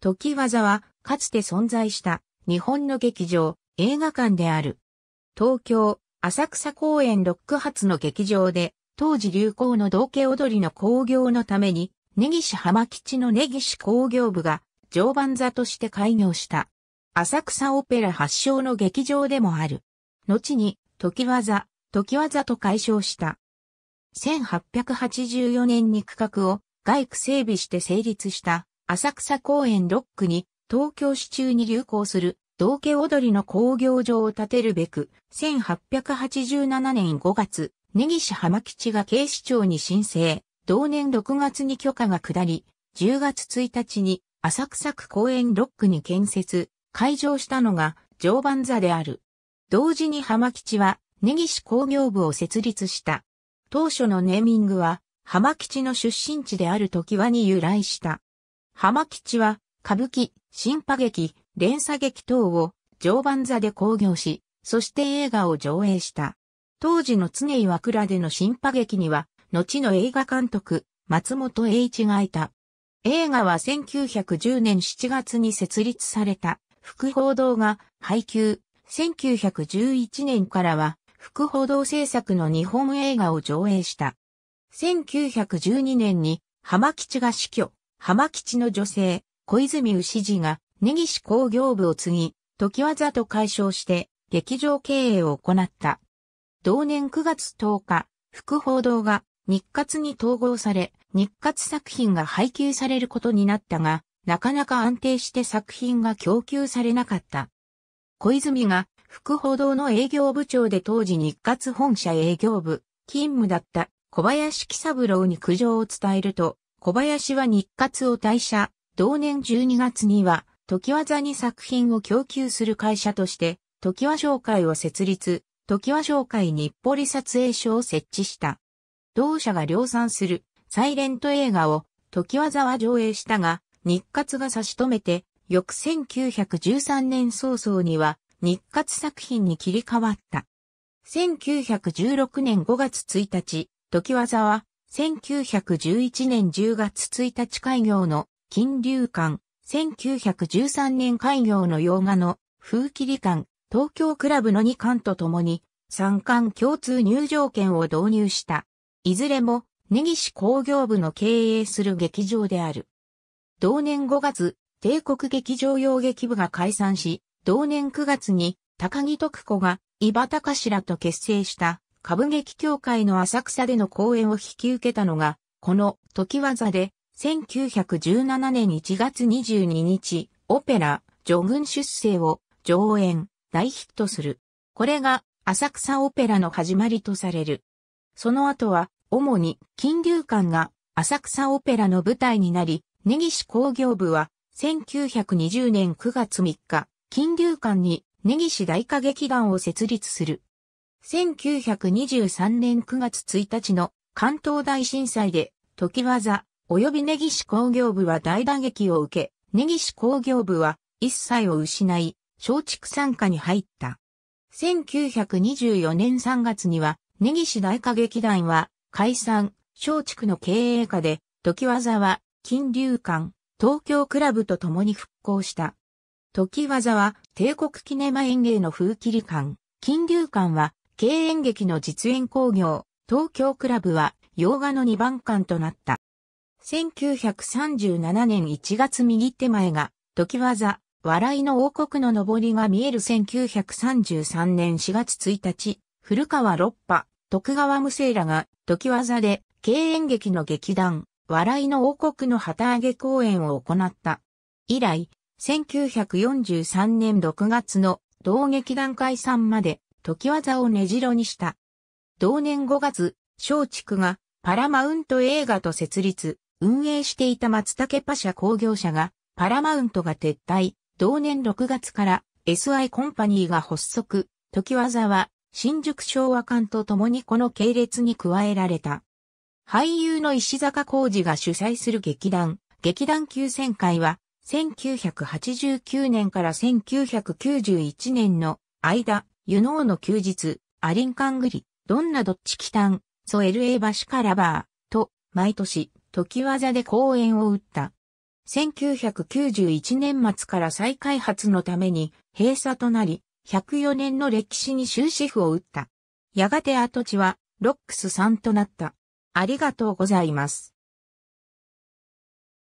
時技はかつて存在した日本の劇場、映画館である。東京、浅草公園ロック発の劇場で、当時流行の道家踊りの興行のために、根岸浜吉の根岸工業部が常磐座として開業した。浅草オペラ発祥の劇場でもある。後に、時技、時技と解消した。1884年に区画を外区整備して成立した浅草公園ロックに東京市中に流行する道家踊りの工業場を建てるべく、1887年5月、根岸浜吉が警視庁に申請、同年6月に許可が下り、10月1日に浅草区公園ロックに建設、開場したのが常磐座である。同時に浜吉は根岸工業部を設立した。当初のネーミングは浜吉の出身地である時はに由来した。浜吉は歌舞伎、新派劇、連鎖劇等を常磐座で興行し、そして映画を上映した。当時の常岩倉での新派劇には、後の映画監督、松本栄一がいた。映画は1910年7月に設立された、副報道が配給。1911年からは、副報道制作の日本映画を上映した。1912年に、浜吉が死去、浜吉の女性、小泉牛次が、根岸工業部を継ぎ、時技と解消して、劇場経営を行った。同年9月10日、副報道が日活に統合され、日活作品が配給されることになったが、なかなか安定して作品が供給されなかった。小泉が副報道の営業部長で当時日活本社営業部、勤務だった小林喜三郎に苦情を伝えると、小林は日活を退社、同年12月には、時技に作品を供給する会社として、時和商会を設立、時和商会日暮里撮影所を設置した。同社が量産するサイレント映画を時技は上映したが、日活が差し止めて、翌1913年早々には日活作品に切り替わった。1916年5月1日、時技は1911年10月1日開業の金龍館、1913年開業の洋画の風切り館、東京クラブの2館とともに、三館共通入場券を導入した。いずれも、根岸工業部の経営する劇場である。同年5月、帝国劇場用劇部が解散し、同年9月に高木徳子が伊庭隆と結成した歌舞劇協会の浅草での公演を引き受けたのが、この時技で1917年1月22日、オペラ、女軍出世を上演、大ヒットする。これが浅草オペラの始まりとされる。その後は、主に金龍館が浅草オペラの舞台になり、根岸工業部は1920年9月3日、金龍館に根岸大歌劇団を設立する。1923年9月1日の関東大震災で、時技、及び根岸工業部は大打撃を受け、根岸工業部は一切を失い、松竹参加に入った。1924年3月には、根岸大歌劇団は解散、松竹の経営下で、時技は金龍館、東京クラブと共に復興した。時技は帝国キネマ演芸の風切り館、金龍館は経演劇の実演工業、東京クラブは洋画の2番館となった。1937年1月右手前が、時技、笑いの王国の上りが見える1933年4月1日、古川六波、徳川無生らが、時技で、経演劇の劇団、笑いの王国の旗揚げ公演を行った。以来、1943年6月の同劇団解散まで、時技を根城にした。同年5月、松竹がパラマウント映画と設立、運営していた松竹パ社工業者が、パラマウントが撤退、同年6月から SI コンパニーが発足、時技は新宿昭和館と共にこの系列に加えられた。俳優の石坂浩二が主催する劇団、劇団急戦会は、1989年から1991年の間、ユノーの休日、アリンカングリ、どんなどっち来たん、ソエルエバシカラバー、と、毎年、時技で公演を打った。1991年末から再開発のために閉鎖となり、104年の歴史に終止符を打った。やがて跡地はロックスさんとなった。ありがとうございます。